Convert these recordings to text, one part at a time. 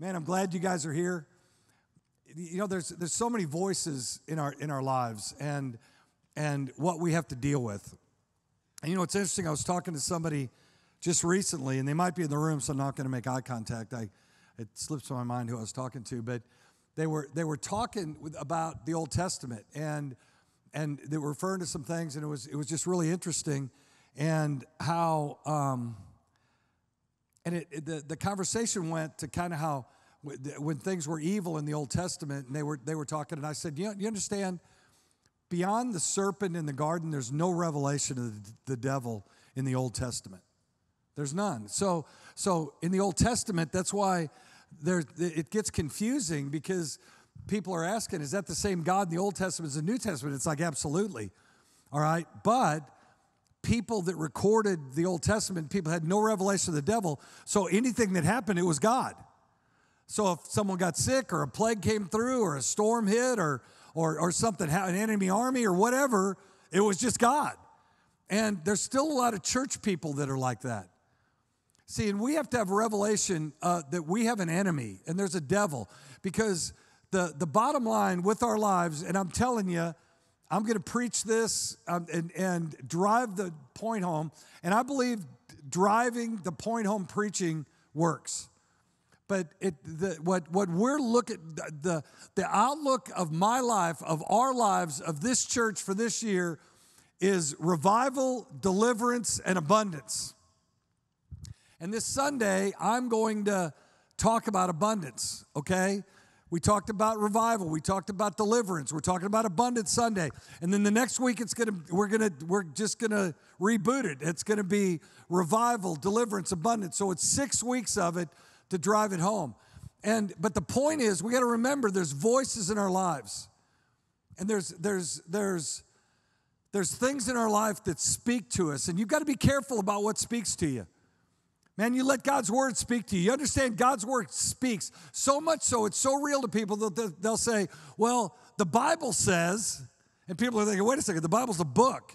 Man, I'm glad you guys are here. You know, there's there's so many voices in our in our lives and and what we have to deal with. And you know, it's interesting. I was talking to somebody just recently, and they might be in the room, so I'm not going to make eye contact. I it slips my mind who I was talking to, but they were they were talking about the Old Testament and and they were referring to some things, and it was it was just really interesting, and how. Um, and it, it, the, the conversation went to kind of how when things were evil in the Old Testament, and they were, they were talking, and I said, you, you understand, beyond the serpent in the garden, there's no revelation of the, the devil in the Old Testament. There's none. So, so in the Old Testament, that's why there, it gets confusing because people are asking, is that the same God in the Old Testament as the New Testament? It's like, absolutely. All right. But people that recorded the Old Testament, people had no revelation of the devil. So anything that happened, it was God. So if someone got sick or a plague came through or a storm hit or, or, or something, an enemy army or whatever, it was just God. And there's still a lot of church people that are like that. See, and we have to have revelation uh, that we have an enemy and there's a devil because the, the bottom line with our lives, and I'm telling you, I'm going to preach this um, and, and drive the point home. And I believe driving the point home preaching works. But it, the, what, what we're looking, the, the outlook of my life, of our lives, of this church for this year is revival, deliverance, and abundance. And this Sunday, I'm going to talk about abundance, okay? We talked about revival. We talked about deliverance. We're talking about Abundant Sunday. And then the next week it's gonna we're gonna we're just gonna reboot it. It's gonna be revival, deliverance, abundance. So it's six weeks of it to drive it home. And but the point is we got to remember there's voices in our lives. And there's there's there's there's things in our life that speak to us. And you've got to be careful about what speaks to you. Man, you let God's word speak to you. You understand God's word speaks so much so, it's so real to people that they'll say, Well, the Bible says, and people are thinking, Wait a second, the Bible's a book.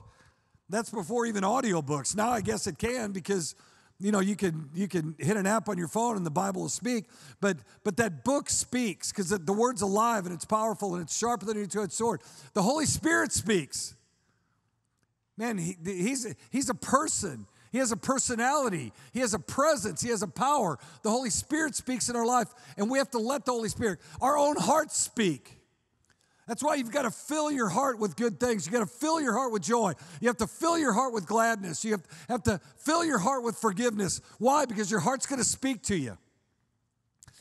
That's before even audiobooks. Now I guess it can because you know you can you can hit an app on your phone and the bible will speak but but that book speaks because the, the, word's alive and it's powerful and it's sharper than a two-edged sword the holy spirit speaks man he, he's he's a person he has a personality, He has a presence, He has a power. The Holy Spirit speaks in our life, and we have to let the Holy Spirit, our own hearts speak. That's why you've got to fill your heart with good things. You've got to fill your heart with joy. You have to fill your heart with gladness. You have, have to fill your heart with forgiveness. Why? Because your heart's going to speak to you.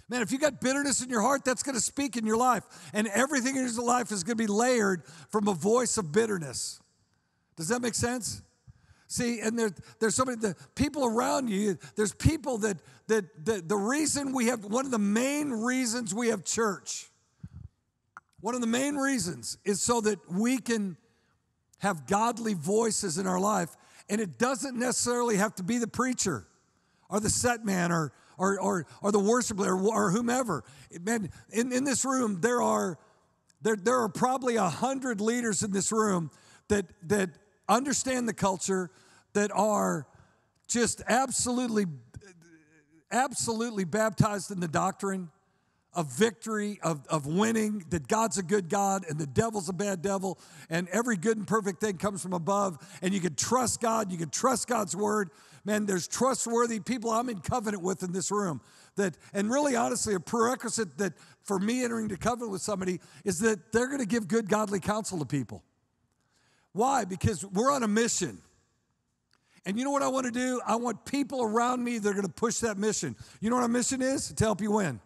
Man, if you've got bitterness in your heart, that's going to speak in your life. And everything in your life is going to be layered from a voice of bitterness. Does that make sense? See, and there, there's so many the people around you. There's people that that, the reason we have one of the main reasons we have church. One of the main reasons is so that we can have godly voices in our life, and it doesn't necessarily have to be the preacher or the set man or or or, or the worshiper or, or whomever. Man, in, in this room there are there, there are probably a hundred leaders in this room that that understand the culture, that are just absolutely, absolutely baptized in the doctrine of victory, of, of winning, that God's a good God and the devil's a bad devil, and every good and perfect thing comes from above, and you can trust God, you can trust God's word. Man, there's trustworthy people I'm in covenant with in this room. That, and really honestly, a prerequisite that for me entering into covenant with somebody is that they're gonna give good godly counsel to people. Why? Because we're on a mission. And you know what I want to do? I want people around me that are going to push that mission. You know what our mission is? To help you win.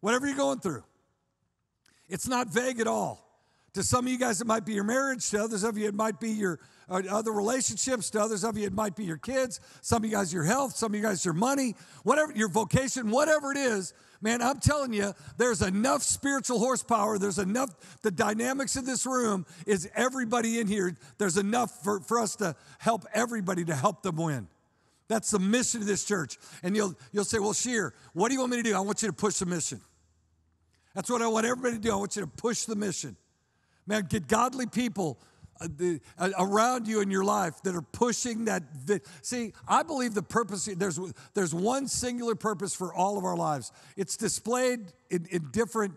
Whatever you're going through. It's not vague at all. To some of you guys, it might be your marriage. To others of you, it might be your uh, other relationships. To others of you, it might be your kids. Some of you guys, your health. Some of you guys, your money. Whatever, your vocation, whatever it is, Man, I'm telling you, there's enough spiritual horsepower. There's enough, the dynamics of this room is everybody in here. There's enough for, for us to help everybody to help them win. That's the mission of this church. And you'll, you'll say, well, Scheer, what do you want me to do? I want you to push the mission. That's what I want everybody to do. I want you to push the mission. Man, get godly people uh, uh, around you in your life that are pushing that. See, I believe the purpose, there's, there's one singular purpose for all of our lives. It's displayed in, in different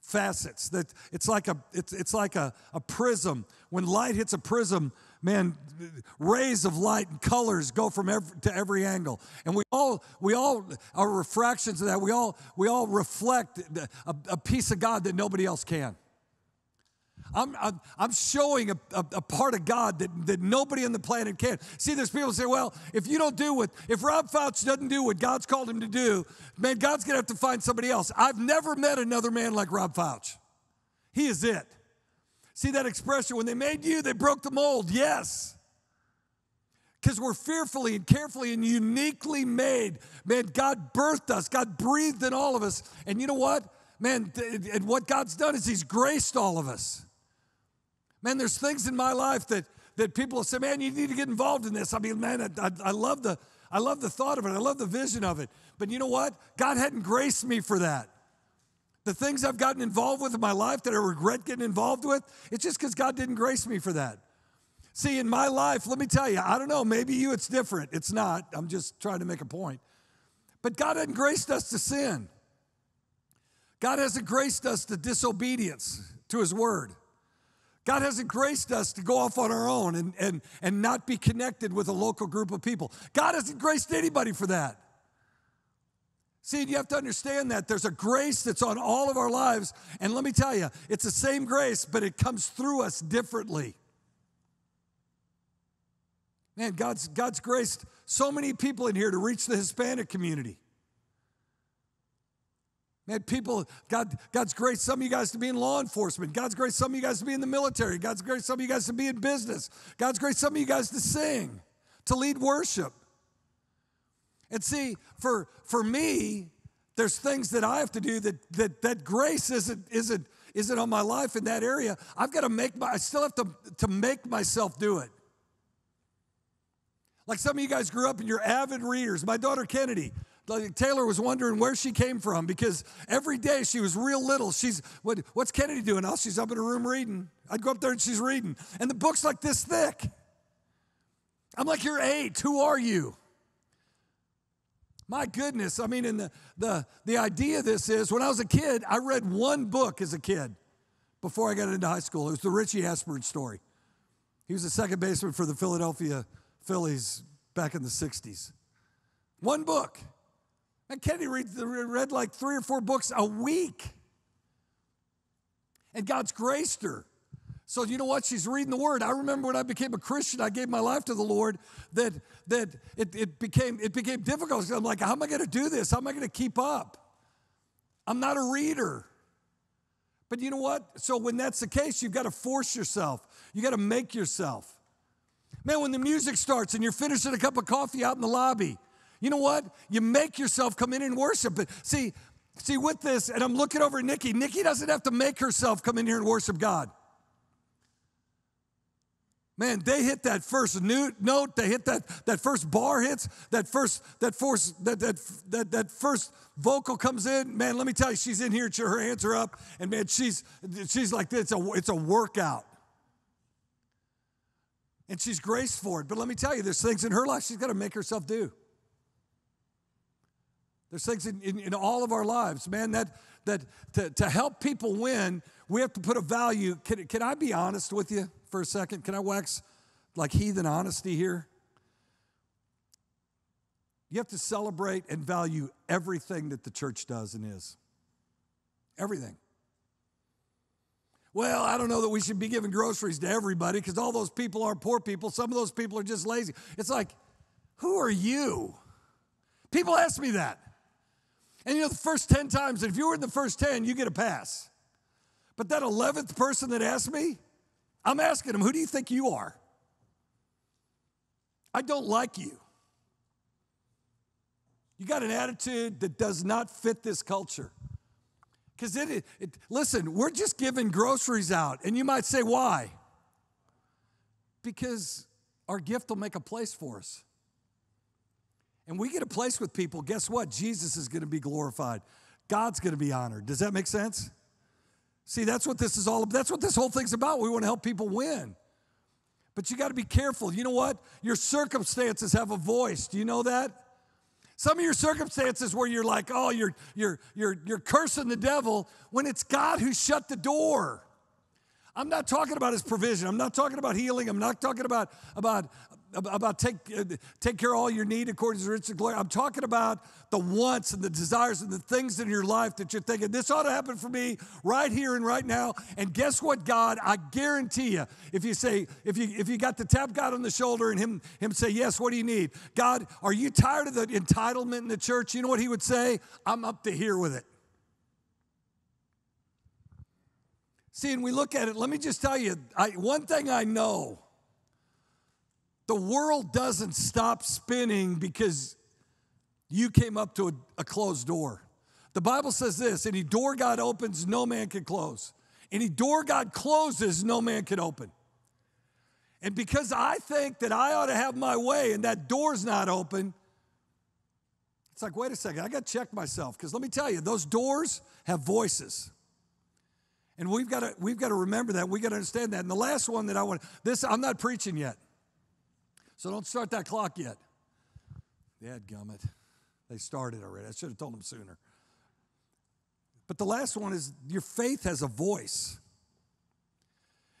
facets. That it's like a it's, it's like a, a prism. When light hits a prism, man, rays of light and colors go from every, to every angle, and we all we all are refractions of that. We all we all reflect a, a piece of God that nobody else can. I'm, I'm, I'm showing a, a, a, part of God that, that nobody on the planet can. See, there's people say, well, if you don't do what, if Rob Fauci doesn't do what God's called him to do, man, God's going to have to find somebody else. I've never met another man like Rob Fauci. He is it. See that expression, when they made you, they broke the mold. Yes. Because we're fearfully and carefully and uniquely made. Man, God birthed us, God breathed in all of us. And you know what? Man, and what God's done is He's graced all of us. Man, there's things in my life that, that people say, man, you need to get involved in this. I mean, man, I, I, I, love the, I love the thought of it. I love the vision of it. But you know what? God hadn't graced me for that. The things I've gotten involved with in my life that I regret getting involved with, it's just because God didn't grace me for that. See, in my life, let me tell you, I don't know, maybe you it's different. It's not. I'm just trying to make a point. But God hadn't graced us to sin. God hasn't graced us to disobedience to His word. God hasn't graced us to go off on our own and, and, and not be connected with a local group of people. God hasn't graced anybody for that. See, you have to understand that there's a grace that's on all of our lives. And let me tell you, it's the same grace, but it comes through us differently. Man, God's, God's graced so many people in here to reach the Hispanic community. Man, people, God, God's grace some of you guys to be in law enforcement. God's grace some of you guys to be in the military. God's grace some of you guys to be in business. God's grace some of you guys to sing, to lead worship. And see, for, for me, there's things that I have to do that, that, that grace isn't, isn't, isn't on my life in that area. I've got to make my, I still have to, to make myself do it. Like some of you guys grew up and you're avid readers. My daughter Kennedy, like Taylor was wondering where she came from because every day she was real little. She's, what, what's Kennedy doing? Oh, she's up in her room reading. I'd go up there and she's reading. And the book's like this thick. I'm like, you're eight. Who are you? My goodness. I mean, and the, the, the idea of this is when I was a kid, I read one book as a kid before I got into high school. It was the Richie Ashburn story. He was a second baseman for the Philadelphia Phillies back in the 60s. One book. And Kennedy read, read like three or four books a week. And God's graced her. So you know what? She's reading the word. I remember when I became a Christian, I gave my life to the Lord, that that it, it became it became difficult. I'm like, how am I going to do this? How am I going to keep up? I'm not a reader. But you know what? So when that's the case, you've got to force yourself. You got to make yourself. Man, when the music starts and you're finishing a cup of coffee out in the lobby, you know what? You make yourself come in and worship. But see, see, with this, and I'm looking over at Nikki. Nikki doesn't have to make herself come in here and worship God. Man, they hit that first note, they hit that, that first bar hits, that first, that force, that, that, that, that first vocal comes in. Man, let me tell you, she's in here, her hands are up, and man, she's she's like this. It's a, it's a workout. And she's graced for it. But let me tell you, there's things in her life she's got to make herself do. There's things in, in, in, all of our lives, man, that, that to, to help people win, we have to put a value. Can, can I be honest with you for a second? Can I wax like heathen honesty here? You have to celebrate and value everything that the church does and is. Everything. Well, I don't know that we should be giving groceries to everybody because all those people are poor people. Some of those people are just lazy. It's like, who are you? People ask me that. And you know, the first 10 times, if you were in the first 10, you get a pass. But that 11th person that asked me, I'm asking them, who do you think you are? I don't like you. You got an attitude that does not fit this culture. Because it, it, listen, we're just giving groceries out. And you might say, why? Because our gift will make a place for us and we get a place with people, guess what? Jesus is going to be glorified. God's going to be honored. Does that make sense? See, that's what this is all about. That's what this whole thing's about. We want to help people win. But you got to be careful. You know what? Your circumstances have a voice. Do you know that? Some of your circumstances where you're like, oh, you're, you're, you're, you're cursing the devil when it's God who shut the door. I'm not talking about his provision. I'm not talking about healing. I'm not talking about, about, about take, uh, take care of all your need according to his riches and glory. I'm talking about the wants and the desires and the things in your life that you're thinking, this ought to happen for me right here and right now. And guess what, God? I guarantee you, if you say, if you if you got to tap God on the shoulder and him, him say, Yes, what do you need? God, are you tired of the entitlement in the church? You know what he would say? I'm up to here with it. See, and we look at it, let me just tell you, I, one thing I know the world doesn't stop spinning because you came up to a, a, closed door. The Bible says this any door God opens, no man can close. Any door God closes, no man can open. And because I think that I ought to have my way and that door's not open, it's like, wait a second, I got to check myself. Because let me tell you, those doors have voices. And we've got to we've got to remember that. We've got to understand that. And the last one that I want this I'm not preaching yet. So don't start that clock yet. Dad gummit. They started already. I should have told them sooner. But the last one is your faith has a voice.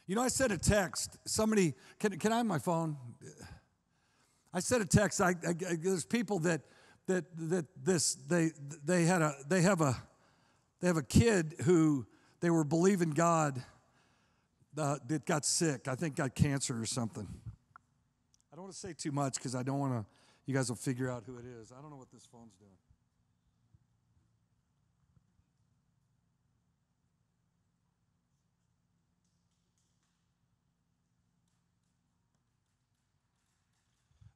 You know, I sent a text. Somebody, can, can I have my phone? I sent a text. I, I, there's people that that that this they they had a they have a they have a kid who they were believing God uh, that got sick. I think got cancer or something. I don't want to say too much because I don't want to, you guys will figure out who it is. I don't know what this phone's doing.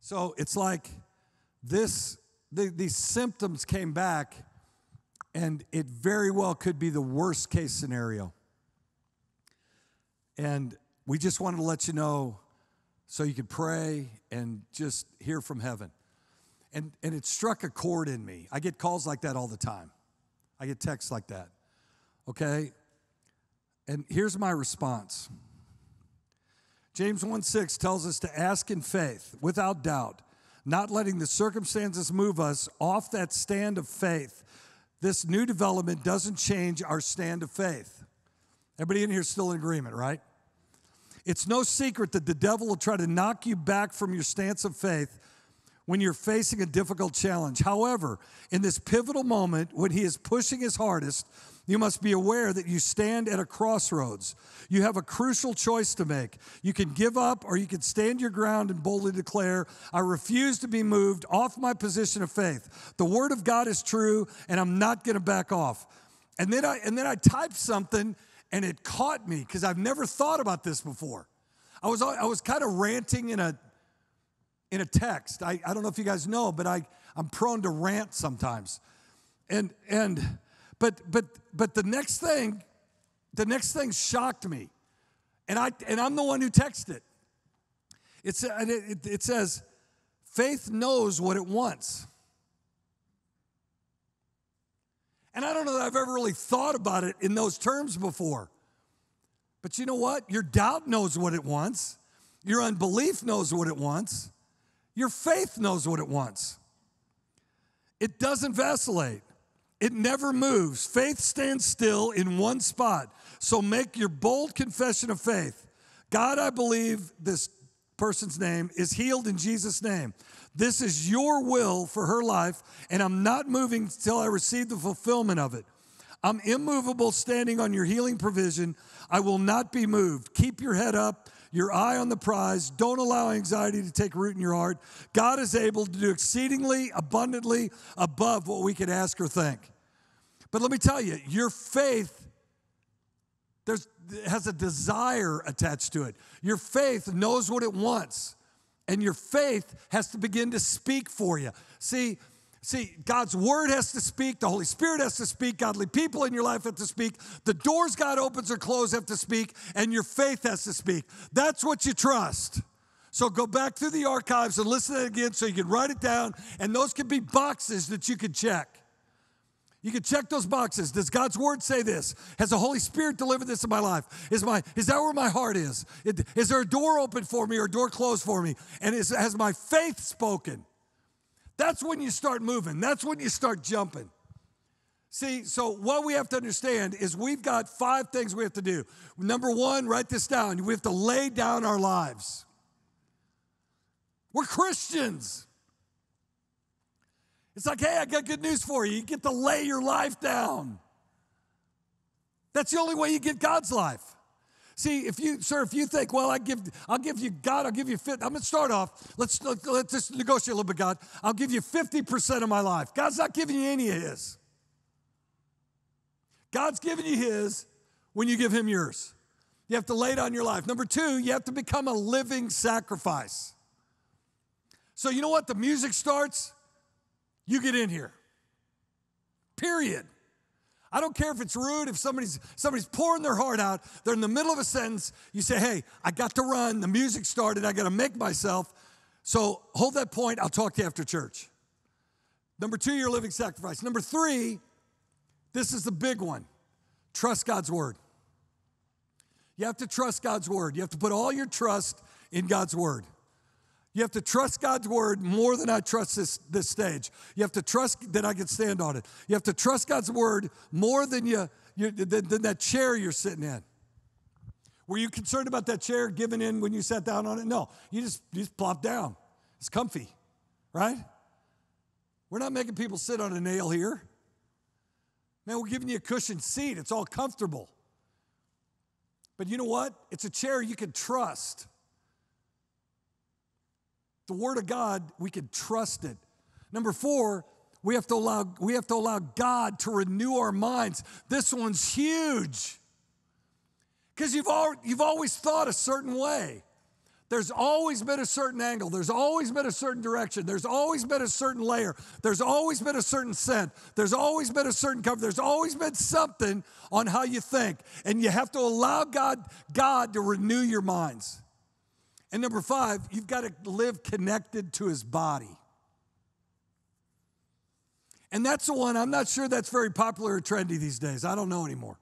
So it's like this, the, these symptoms came back, and it very well could be the worst case scenario. And we just wanted to let you know so you could pray and just hear from heaven. And, and it struck a chord in me. I get calls like that all the time. I get texts like that. Okay? And here's my response. James 1 6 tells us to ask in faith, without doubt, not letting the circumstances move us off that stand of faith. This new development doesn't change our stand of faith. Everybody in here still in agreement, right? It's no secret that the devil will try to knock you back from your stance of faith when you're facing a difficult challenge. However, in this pivotal moment when he is pushing his hardest, you must be aware that you stand at a crossroads. You have a crucial choice to make. You can give up or you can stand your ground and boldly declare, I refuse to be moved off my position of faith. The word of God is true and I'm not going to back off. And then I and then I typed something and it caught me because I've never thought about this before. I was, I was kind of ranting in a, in a text. I, I don't know if you guys know, but I, I'm prone to rant sometimes. And, and, but, but, but the next thing, the next thing shocked me. And, I, and I'm the one who texted it. It's, it, it, it says, faith knows what it wants. And I don't know that I've ever really thought about it in those terms before. But you know what? Your doubt knows what it wants, your unbelief knows what it wants, your faith knows what it wants. It doesn't vacillate. It never moves. Faith stands still in one spot. So make your bold confession of faith. God, I believe this person's name is healed in Jesus' name. This is your will for her life, and I'm not moving until I receive the fulfillment of it. I'm immovable, standing on your healing provision. I will not be moved. Keep your head up, your eye on the prize. Don't allow anxiety to take root in your heart. God is able to do exceedingly abundantly above what we could ask or think. But let me tell you, your faith there's, has a desire attached to it. Your faith knows what it wants and your faith has to begin to speak for you. See, see, God's word has to speak, the Holy Spirit has to speak, godly people in your life have to speak, the doors God opens or closes have to speak, and your faith has to speak. That's what you trust. So go back through the archives and listen to again so you can write it down, and those can be boxes that you can check. You can check those boxes. Does God's word say this? Has the Holy Spirit delivered this in my life? Is my is that where my heart is? Is there a door open for me or a door closed for me? And is, has my faith spoken? That's when you start moving. That's when you start jumping. See, so what we have to understand is we've got five things we have to do. Number one, write this down. We have to lay down our lives. We're Christians. It's like, hey, I got good news for you. You get to lay your life down. That's the only way you get God's life. See, if you, sir, if you think, well, I give, I'll give you God, I'll give you 50. I'm gonna start off. Let's let's just negotiate a little bit, God. I'll give you 50% of my life. God's not giving you any of his. God's giving you his when you give him yours. You have to lay down your life. Number two, you have to become a living sacrifice. So you know what? The music starts, you get in here. Period. I don't care if it's rude, if somebody's somebody's pouring their heart out, they're in the middle of a sentence, you say, "Hey, I got to run, the music started, I got to make myself." So, hold that point, I'll talk to you after church. Number 2, your living sacrifice. Number 3, this is the big one. Trust God's word. You have to trust God's word. You have to put all your trust in God's word. You have to trust God's word more than I trust this, this stage. You have to trust that I can stand on it. You have to trust God's word more than, you, you than, than that chair you're sitting in. Were you concerned about that chair giving in when you sat down on it? No, you just, you just plop down. It's comfy, right? We're not making people sit on a nail here. Man, we're giving you a cushioned seat. It's all comfortable. But you know what? It's a chair you can trust. The Word of God, we can trust it. Number four, we have to allow, we have to allow God to renew our minds. This one's huge. Because you've, al- you've always thought a certain way. There's always been a certain angle. There's always been a certain direction. There's always been a certain layer. There's always been a certain scent. There's always been a certain cover. There's always been something on how you think. And you have to allow God, God to renew your minds. And number five, you've got to live connected to his body. And that's the one, I'm not sure that's very popular or trendy these days. I don't know anymore.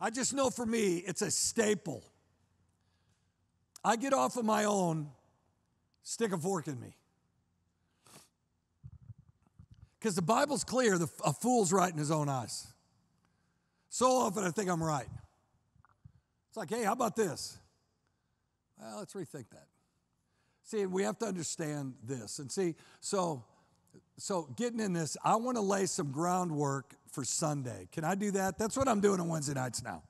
I just know for me, it's a staple. I get off of my own, stick a fork in me. Because the Bible's clear, the, a fool's right in his own eyes. So often I think I'm right. It's like, hey, how about this? Well, let's rethink that. See, we have to understand this. And see, so so getting in this, I want to lay some groundwork for Sunday. Can I do that? That's what I'm doing on Wednesday nights now.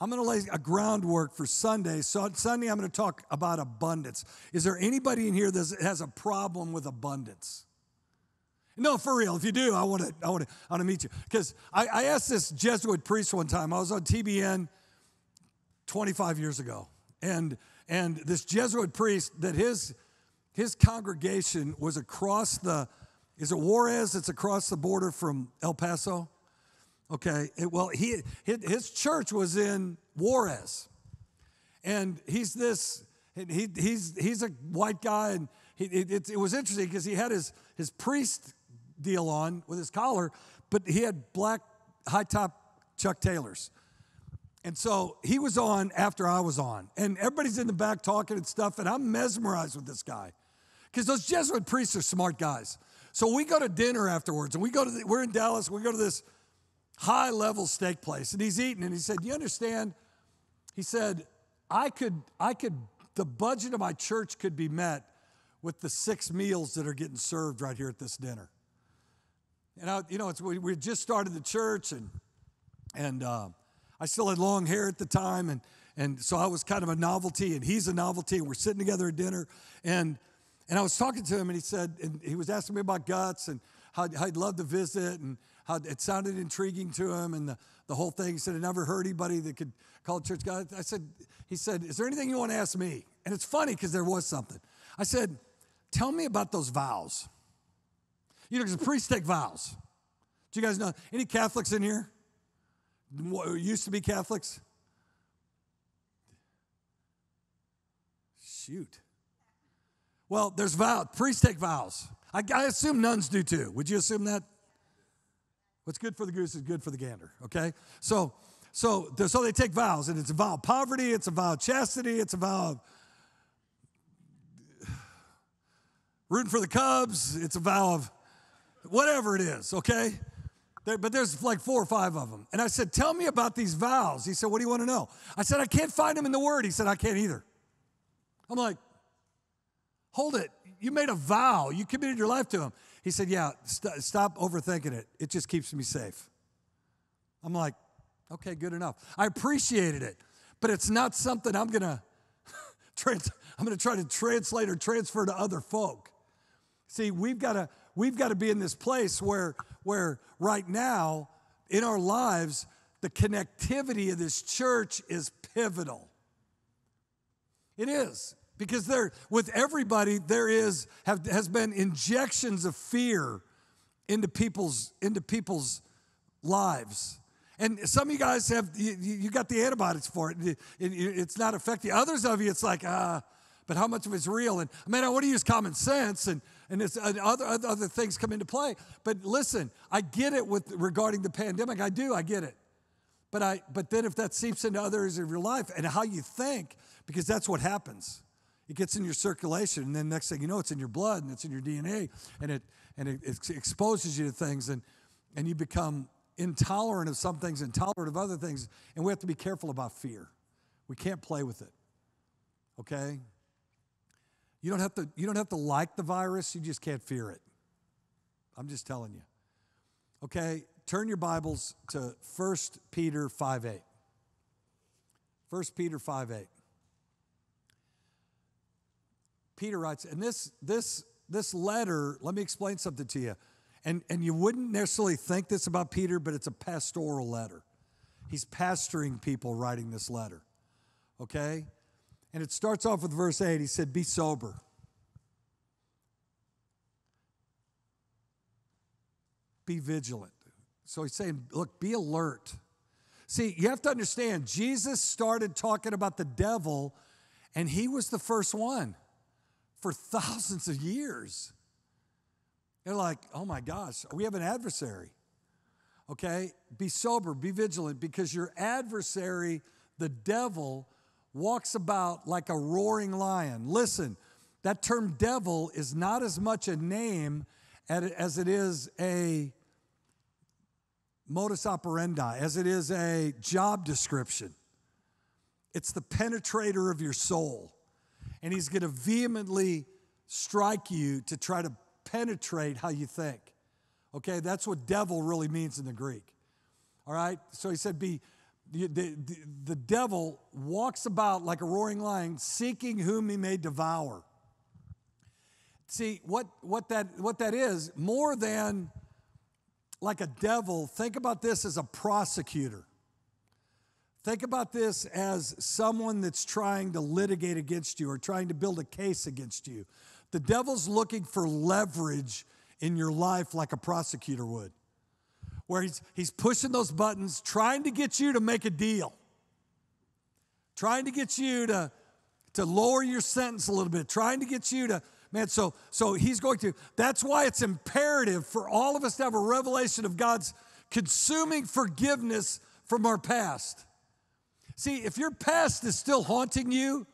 I'm going to lay a groundwork for Sunday. So on Sunday, I'm going to talk about abundance. Is there anybody in here that has a problem with abundance? No, for real. If you do, I want to, I want to, I want to meet you. Because I, I asked this Jesuit priest one time. I was on TBN 25 years ago, and, and this Jesuit priest, that his, his congregation was across the, is it Juarez? It's across the border from El Paso. Okay, it, well, he, his church was in Juarez. And he's this, he, he's, he's a white guy, and he, it, it was interesting because he had his, his priest deal on with his collar, but he had black high top Chuck Taylors. And so he was on after I was on. And everybody's in the back talking and stuff. And I'm mesmerized with this guy. Because those Jesuit priests are smart guys. So we go to dinner afterwards. And we go to, the, we're in Dallas. We go to this high level steak place. And he's eating. And he said, You understand? He said, I could, I could, the budget of my church could be met with the six meals that are getting served right here at this dinner. And I, you know, it's, we, we just started the church and, and, uh, I still had long hair at the time, and, and so I was kind of a novelty, and he's a novelty, and we're sitting together at dinner. And, and I was talking to him, and he said, and he was asking me about guts and how, he'd love to visit, and how it sounded intriguing to him, and the, the whole thing. He said, I never heard anybody that could call church God. I said, he said, Is there anything you want to ask me? And it's funny because there was something. I said, Tell me about those vows. You know, because priests take vows. Do you guys know? Any Catholics in here? Used to be Catholics? Shoot. Well, there's vows. Priests take vows. I, I, assume nuns do too. Would you assume that? What's good for the goose is good for the gander, okay? So, so, so they take vows, and it's a vow of poverty, it's a vow of chastity, it's a vow of rooting for the Cubs, it's a vow of whatever it is, okay? There, but there's like four or five of them. And I said, Tell me about these vows. He said, What do you want to know? I said, I can't find them in the Word. He said, I can't either. I'm like, Hold it. You made a vow, you committed your life to Him. He said, Yeah, st- stop overthinking it. It just keeps me safe. I'm like, Okay, good enough. I appreciated it, but it's not something I'm going to. Trans- I'm going to try to translate or transfer to other folk. See, we've got to we've got to be in this place where where right now in our lives the connectivity of this church is pivotal. It is because there with everybody there is have, has been injections of fear into people's into people's lives. And some of you guys have you, you got the antibodies for it. it, it it's not affecting others of you. It's like ah, but how much of it's real? And I mean, I want to use common sense and and, it's, and other, other things come into play. But listen, I get it with regarding the pandemic. I do, I get it. But I but then if that seeps into others of your life and how you think, because that's what happens. It gets in your circulation, and then next thing you know, it's in your blood and it's in your DNA, and it and it, it exposes you to things, and and you become intolerant of some things, intolerant of other things, and we have to be careful about fear. We can't play with it. Okay? You don't have to, you don't have to like the virus, you just can't fear it. I'm just telling you. Okay, turn your Bibles to 1 Peter 5 8. 1 Peter 5 8. Peter writes, and this this this letter, let me explain something to you. And, and you wouldn't necessarily think this about Peter, but it's a pastoral letter. He's pastoring people writing this letter. Okay? And it starts off with verse 8. He said, Be sober. Be vigilant. So he's saying, Look, be alert. See, you have to understand, Jesus started talking about the devil, and he was the first one for thousands of years. They're like, oh my gosh, we have an adversary. Okay? Be sober, be vigilant, because your adversary, the devil, walks about like a roaring lion. Listen, that term devil is not as much a name as it is a modus operandi, as it is a job description. It's the penetrator of your soul. And he's going to vehemently strike you to try to penetrate how you think. Okay, that's what devil really means in the Greek. All right, so he said, be the, the, the devil walks about like a roaring lion, seeking whom he may devour. See, what, what, that, what that is, more than like a devil, think about this as a prosecutor. Think about this as someone that's trying to litigate against you or trying to build a case against you. The devil's looking for leverage in your life like a prosecutor would, where he's, he's pushing those buttons, trying to get you to make a deal, trying to get you to, to lower your sentence a little bit, trying to get you to, man, so, so he's going to, that's why it's imperative for all of us to have a revelation of God's consuming forgiveness from our past. See, if your past is still haunting you,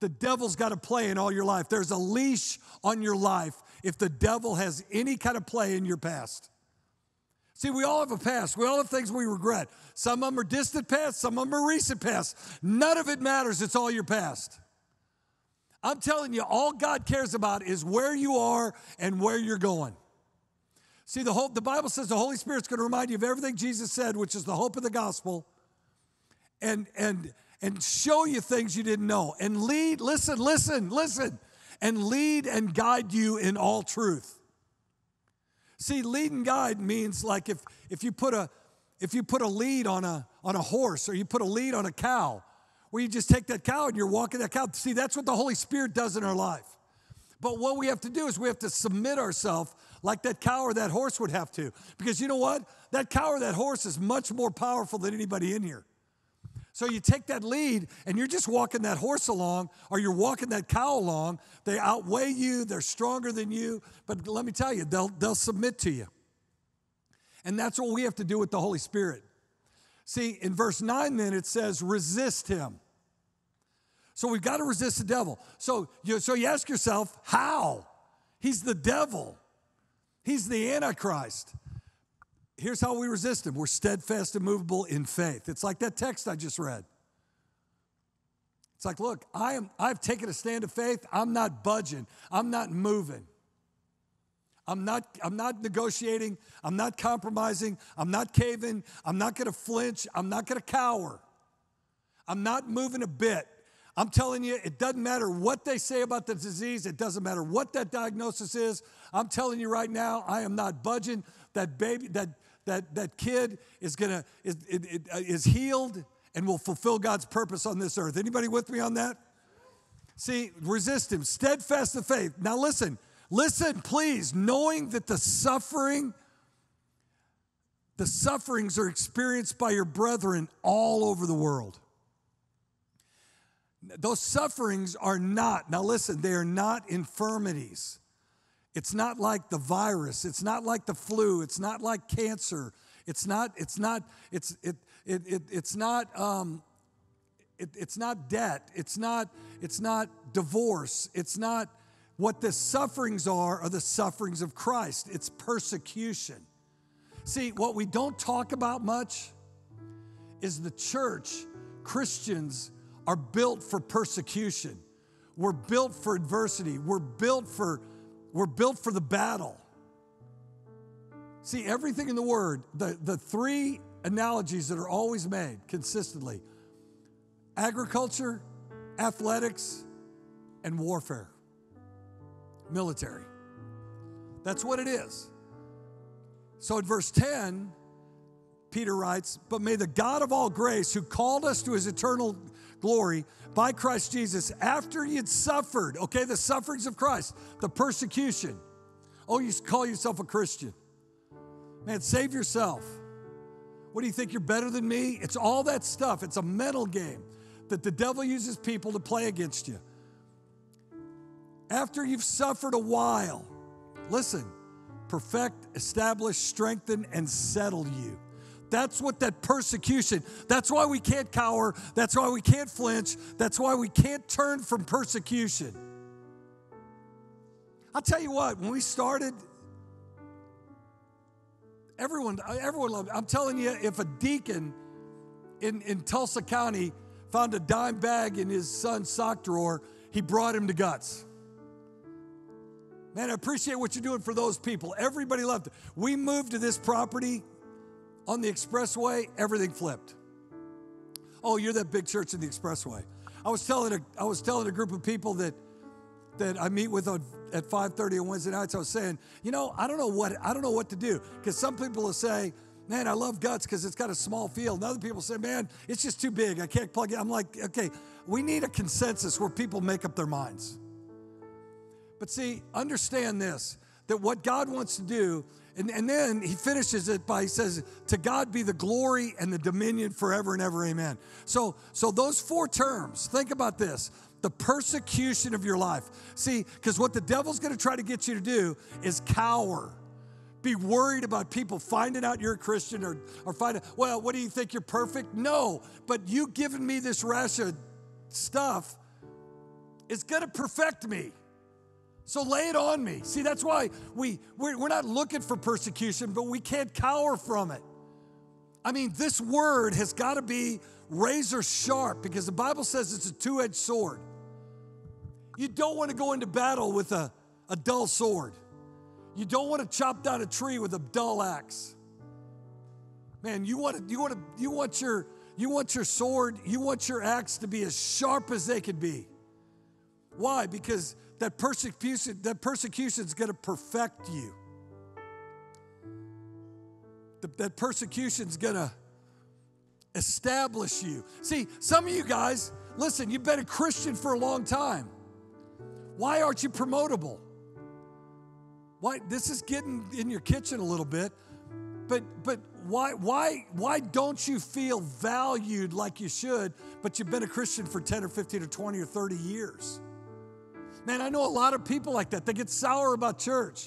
the devil's got to play in all your life. There's a leash on your life if the devil has any kind of play in your past. See, we all have a past. We all have things we regret. Some of them are distant past, some of them are recent past. None of it matters. It's all your past. I'm telling you, all God cares about is where you are and where you're going. See, the, whole, the Bible says the Holy Spirit's going to remind you of everything Jesus said, which is the hope of the gospel. And, and, and show you things you didn't know and lead, listen, listen, listen, and lead and guide you in all truth. See, lead and guide means like if, if you put a if you put a lead on a on a horse or you put a lead on a cow, where you just take that cow and you're walking that cow. See, that's what the Holy Spirit does in our life. But what we have to do is we have to submit ourselves like that cow or that horse would have to. Because you know what? That cow or that horse is much more powerful than anybody in here. So you take that lead and you're just walking that horse along or you're walking that cow along. They outweigh you, they're stronger than you, but let me tell you, they'll, they'll submit to you. And that's what we have to do with the Holy Spirit. See, in verse 9, then it says, resist him. So we've got to resist the devil. So you, so you ask yourself, how? He's the devil, he's the Antichrist. Here's how we resist him we're steadfast and movable in faith. It's like that text I just read. It's like, look, I am, I've taken a stand of faith. I'm not budging, I'm not moving. I'm not, I'm not negotiating. I'm not compromising. I'm not caving. I'm not going to flinch. I'm not going to cower. I'm not moving a bit. I'm telling you, it doesn't matter what they say about the disease. It doesn't matter what that diagnosis is. I'm telling you right now, I am not budging. That baby, that that that kid is gonna is, uh, is healed and will fulfill God's purpose on this earth. Anybody with me on that? See, resist him, steadfast of faith. Now listen, listen, please, knowing that the suffering, the sufferings are experienced by your brethren all over the world. Those sufferings are not, now listen, they are not infirmities. It's not like the virus, it's not like the flu, it's not like cancer. It's not, it's not, it's, it, it, it, it's not, um, it, it's not debt. It's not, it's not divorce. It's not what the sufferings are, are the sufferings of Christ. It's persecution. See, what we don't talk about much is the church, Christians are built for persecution. We're built for adversity. We're built for, we're built for the battle. See, everything in the Word, the, the three analogies that are always made consistently agriculture, athletics, and warfare, military. That's what it is. So in verse 10, Peter writes, But may the God of all grace, who called us to his eternal glory by Christ Jesus, after you'd suffered, okay, the sufferings of Christ, the persecution. Oh, you call yourself a Christian. Man, save yourself. What do you think? You're better than me? It's all that stuff. It's a mental game that the devil uses people to play against you. After you've suffered a while, listen, perfect, establish, strengthen, and settle you. That's what that persecution, that's why we can't cower. That's why we can't flinch. That's why we can't turn from persecution. I'll tell you what, when we started, Everyone, everyone loved. I'm telling you, if a deacon in, in Tulsa County found a dime bag in his son's sock drawer, he brought him to guts. Man, I appreciate what you're doing for those people. Everybody loved it. We moved to this property on the expressway, everything flipped. Oh, you're that big church in the expressway. I was telling a, I was telling a group of people that that I meet with on at 5:30 on Wednesday nights, I was saying, you know, I don't know what I don't know what to do because some people will say, man, I love guts because it's got a small field. And other people say, man, it's just too big. I can't plug it. I'm like, okay, we need a consensus where people make up their minds. But see, understand this that what God wants to do, and, and then he finishes it by he says, To God be the glory and the dominion forever and ever, amen. So, so those four terms, think about this the persecution of your life. See, because what the devil's going to try to get you to do is cower. Be worried about people finding out you're a Christian or, or finding, well, what do you think you're perfect? No, but you giving me this rash of stuff is going to perfect me. So lay it on me. See, that's why we, we're, we're not looking for persecution, but we can't cower from it. I mean, this word has got to be razor sharp because the Bible says it's a two edged sword. You don't want to go into battle with a, a dull sword. You don't want to chop down a tree with a dull axe. Man, you want to, you want to, you want your you want your sword, you want your axe to be as sharp as they could be. Why? Because that persecution, that persecution is going to perfect you. That persecution is going to establish you. See, some of you guys, listen, you've been a Christian for a long time. Why aren't you promotable? Why this is getting in your kitchen a little bit, but but why why why don't you feel valued like you should, but you've been a Christian for 10 or 15 or 20 or 30 years? Man, I know a lot of people like that. They get sour about church.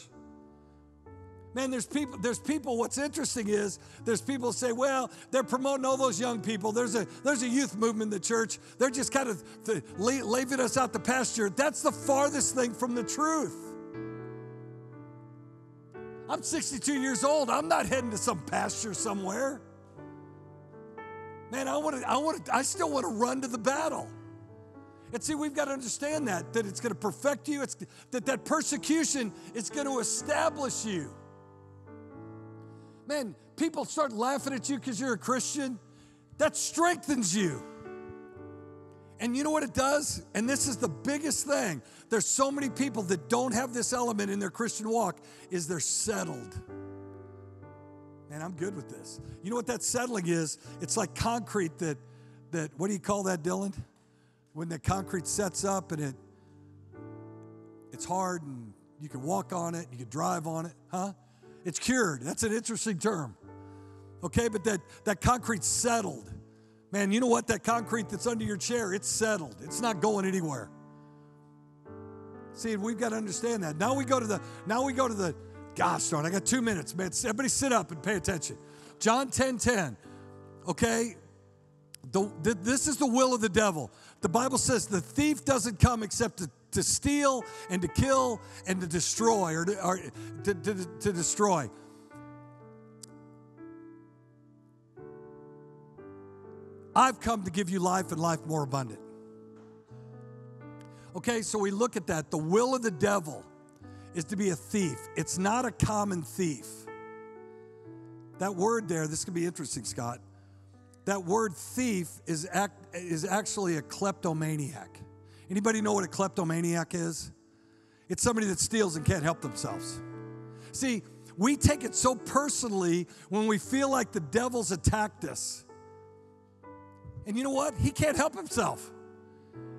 Man, there's people, there's people, what's interesting is there's people say, well, they're promoting all those young people. There's a there's a youth movement in the church. They're just kind of leaving us out the pasture. That's the farthest thing from the truth. I'm 62 years old. I'm not heading to some pasture somewhere. Man, I want to, I want to, I still want to run to the battle. And see, we've got to understand that, that it's going to perfect you. It's that that persecution is going to establish you. Man, people start laughing at you because you're a Christian. That strengthens you. And you know what it does? And this is the biggest thing. There's so many people that don't have this element in their Christian walk is they're settled. Man, I'm good with this. You know what that settling is? It's like concrete that that what do you call that, Dylan? When the concrete sets up and it it's hard and you can walk on it, you can drive on it, huh? It's cured. That's an interesting term. Okay, but that that concrete's settled. Man, you know what? That concrete that's under your chair, it's settled. It's not going anywhere. See, we've got to understand that. Now we go to the, now we go to the, gosh darn, I got two minutes, man. Everybody sit up and pay attention. John 10 10. Okay? The, this is the will of the devil. The Bible says the thief doesn't come except to, to steal and to kill and to destroy or to, or to, to, to destroy. I've come to give you life and life more abundant. Okay, so we look at that. The will of the devil is to be a thief, it's not a common thief. That word there, this could be interesting, Scott. That word thief is, act, is actually a kleptomaniac. Anybody know what a kleptomaniac is? It's somebody that steals and can't help themselves. See, we take it so personally when we feel like the devil's attacked us. And you know what? He can't help himself.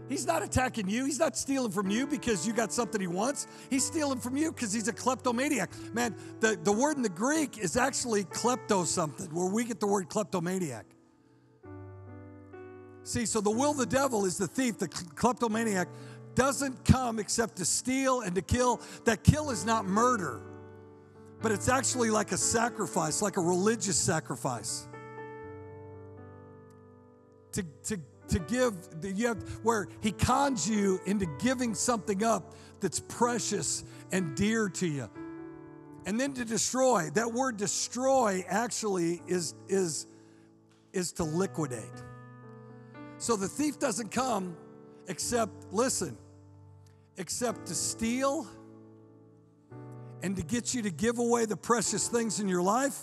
He's not attacking you. He's not stealing from you because you got something he wants. He's stealing from you because he's a kleptomaniac. Man, the, the word in the Greek is actually klepto something, where we get the word kleptomaniac. See, so the will of the devil is the thief, the kleptomaniac doesn't come except to steal and to kill. That kill is not murder, but it's actually like a sacrifice, like a religious sacrifice to, to, to give, you have, where he cons you into giving something up that's precious and dear to you. And then to destroy, that word destroy actually is, is, is to liquidate. So the thief doesn't come except, listen, except to steal and to get you to give away the precious things in your life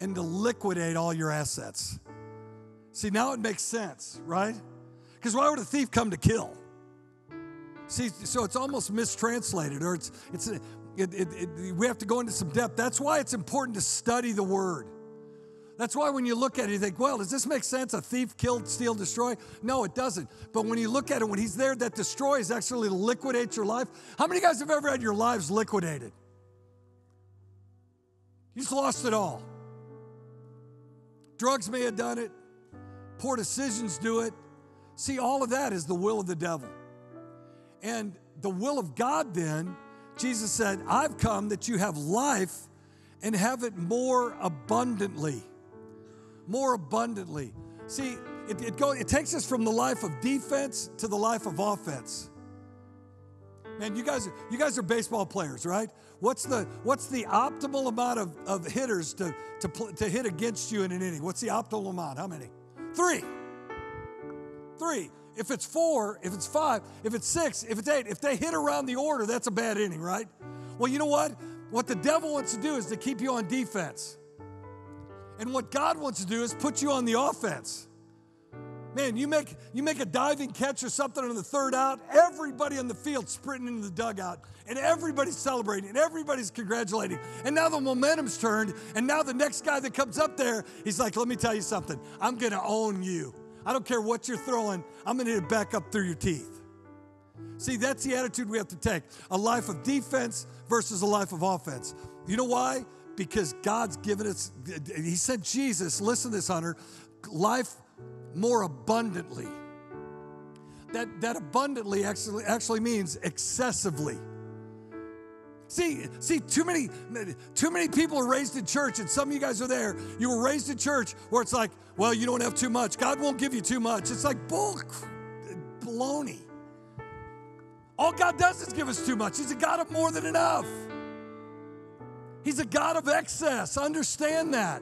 and to liquidate all your assets. See, now it makes sense, right? Because why would a thief come to kill? See, so it's almost mistranslated, or it's it's it, it, it, we have to go into some depth. That's why it's important to study the word. That's why when you look at it, you think, well, does this make sense? A thief killed, steal, destroy? No, it doesn't. But when you look at it, when he's there, that destroy is actually liquidates your life. How many guys have ever had your lives liquidated? You just lost it all. Drugs may have done it. Poor decisions do it. See, all of that is the will of the devil. And the will of God, then, Jesus said, I've come that you have life and have it more abundantly. More abundantly. See, it, it, go, it takes us from the life of defense to the life of offense. Man, you guys, you guys are baseball players, right? What's the, what's the optimal amount of, of hitters to, to, to hit against you in an inning? What's the optimal amount? How many? Three. Three. If it's four, if it's five, if it's six, if it's eight, if they hit around the order, that's a bad inning, right? Well, you know what? What the devil wants to do is to keep you on defense. And what God wants to do is put you on the offense. Man, you make you make a diving catch or something on the third out, everybody on the field sprinting into the dugout, and everybody's celebrating, and everybody's congratulating. And now the momentum's turned, and now the next guy that comes up there, he's like, "Let me tell you something. I'm going to own you. I don't care what you're throwing. I'm going to hit it back up through your teeth." See, that's the attitude we have to take. A life of defense versus a life of offense. You know why? Because God's given us, He sent Jesus, listen to this, Hunter, life more abundantly. That, that abundantly actually, actually means excessively. See, see, too many, too many people are raised in church, and some of you guys are there. You were raised in church where it's like, well, you don't have too much. God won't give you too much. It's like bull, baloney. All God does is give us too much. He's a God of more than enough. He's a God of excess. Understand that.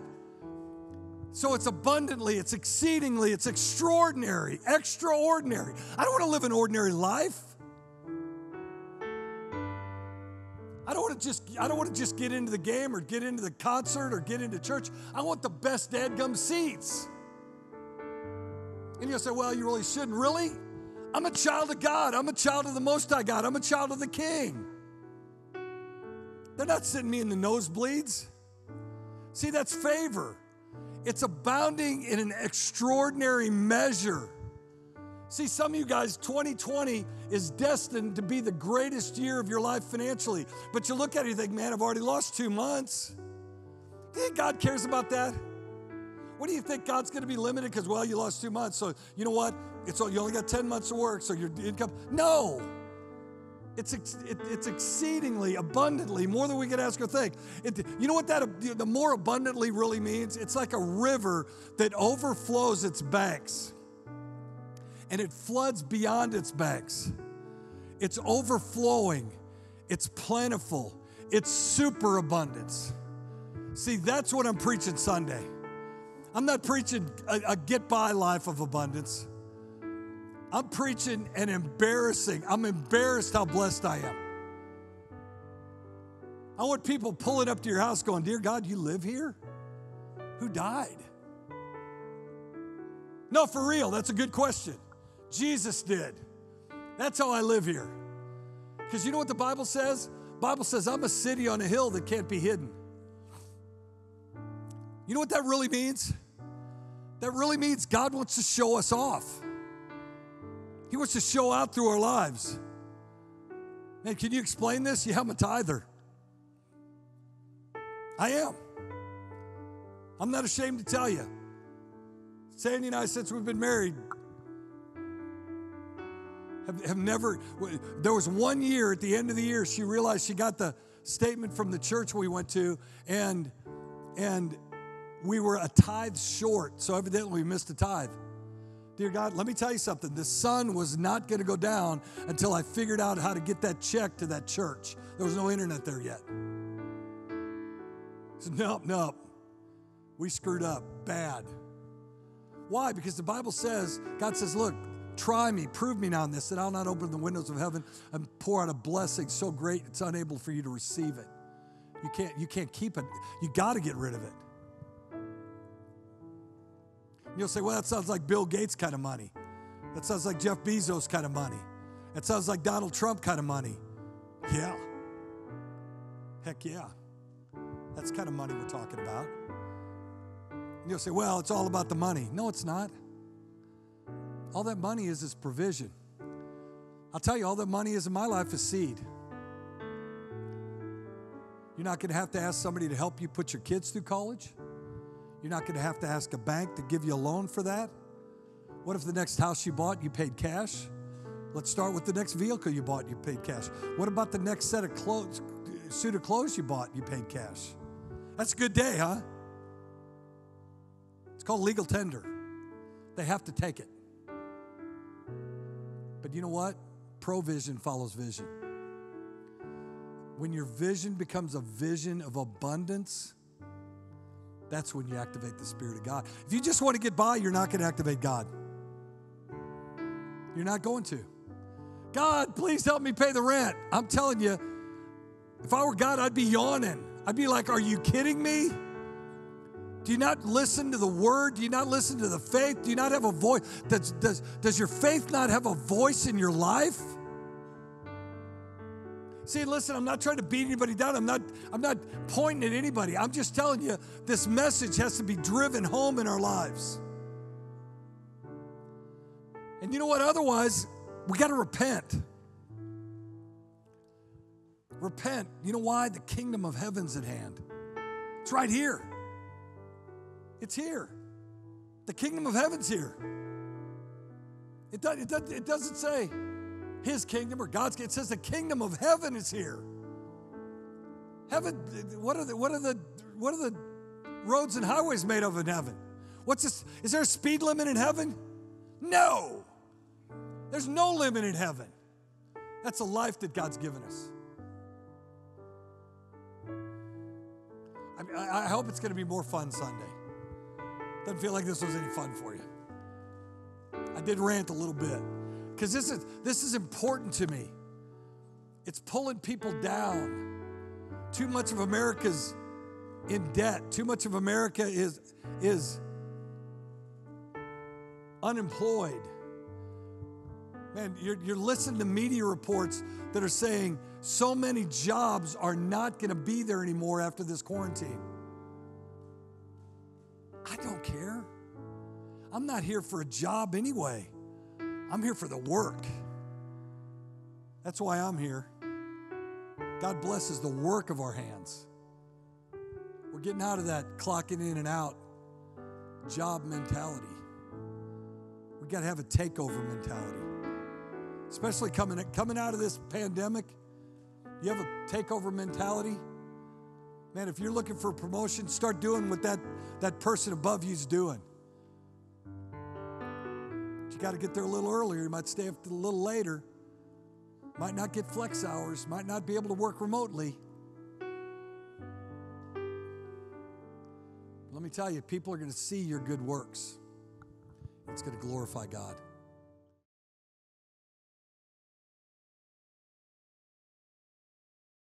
So it's abundantly, it's exceedingly, it's extraordinary, extraordinary. I don't want to live an ordinary life. I don't want to just I don't want to just get into the game or get into the concert or get into church. I want the best dadgum seats. And you'll say, well, you really shouldn't. Really? I'm a child of God. I'm a child of the Most High God. I'm a child of the King. They're not sitting me in the nosebleeds. See, that's favor. It's abounding in an extraordinary measure. See, some of you guys, 2020 is destined to be the greatest year of your life financially. But you look at it, you think, man, I've already lost two months. Do you think God cares about that? What do you think God's going to be limited because, well, you lost two months. So, you know what? It's, you only got 10 months of work, so your income. No. It's, it, it's exceedingly abundantly more than we could ask or think. It, you know what that the more abundantly really means? It's like a river that overflows its banks and it floods beyond its banks. It's overflowing, it's plentiful, it's super abundance. See, that's what I'm preaching Sunday. I'm not preaching a, a get by life of abundance. I'm preaching and embarrassing, I'm embarrassed how blessed I am. I want people pulling up to your house going, Dear God, you live here? Who died? No, for real, that's a good question. Jesus did. That's how I live here. Because you know what the Bible says? Bible says I'm a city on a hill that can't be hidden. You know what that really means? That really means God wants to show us off. He wants to show out through our lives. Man, can you explain this? Yeah, I'm a tither. I am. I'm not ashamed to tell you. Sandy and I, since we've been married, have, have never, there was one year at the end of the year, she realized she got the statement from the church we went to, and, and we were a tithe short. So evidently we missed a tithe. Dear God, let me tell you something. The sun was not going to go down until I figured out how to get that check to that church. There was no internet there yet. So, nope, nope. We screwed up bad. Why? Because the Bible says, God says, look, try me, prove me now in this, that I'll not open the windows of heaven and pour out a blessing so great it's unable for you to receive it. You can't, you can't keep it. You got to get rid of it. You'll say, well, that sounds like Bill Gates kind of money. That sounds like Jeff Bezos kind of money. That sounds like Donald Trump kind of money. Yeah. Heck yeah. That's kind of money we're talking about. you'll say, well, it's all about the money. No, it's not. All that money is is provision. I'll tell you, all that money is in my life is seed. You're not going to have to ask somebody to help you put your kids through college. You're not going to have to ask a bank to give you a loan for that. What if the next house you bought, you paid cash? Let's start with the next vehicle you bought, you paid cash. What about the next set of clothes, suit of clothes you bought, you paid cash? That's a good day, huh? It's called legal tender. They have to take it. But you know what? Provision follows vision. When your vision becomes a vision of abundance, that's when you activate the Spirit of God. If you just want to get by, you're not going to activate God. You're not going to. God, please help me pay the rent. I'm telling you, if I were God, I'd be yawning. I'd be like, Are you kidding me? Do you not listen to the word? Do you not listen to the faith? Do you not have a voice? Does, does, does your faith not have a voice in your life? See, listen, I'm not trying to beat anybody down. I'm not, I'm not pointing at anybody. I'm just telling you this message has to be driven home in our lives. And you know what? Otherwise, we got to repent. Repent. You know why? The kingdom of heaven's at hand. It's right here. It's here. The kingdom of heaven's here. It, does, it, does, it doesn't say his kingdom or God's. It says the kingdom of heaven is here. Heaven, what are the what are the what are the roads and highways made of in heaven? What's this? Is there a speed limit in heaven? No. There's no limit in heaven. That's a life that God's given us. I, I hope it's going to be more fun Sunday. Doesn't feel like this was any fun for you. I did rant a little bit because this is this is important to me. It's pulling people down. Too much of America's in debt. Too much of America is is unemployed. Man, you're, you're listening to media reports that are saying so many jobs are not going to be there anymore after this quarantine. I don't care. I'm not here for a job anyway. I'm here for the work. That's why I'm here. God blesses the work of our hands. We're getting out of that clocking in and out job mentality. We got to have a takeover mentality. Especially coming coming out of this pandemic, you have a takeover mentality. Man, if you're looking for promotion, start doing what that, that person above you is doing. You got to get there a little earlier. You might stay up a little later. Might not get flex hours. Might not be able to work remotely. Let me tell you, people are going to see your good works. It's going to glorify God.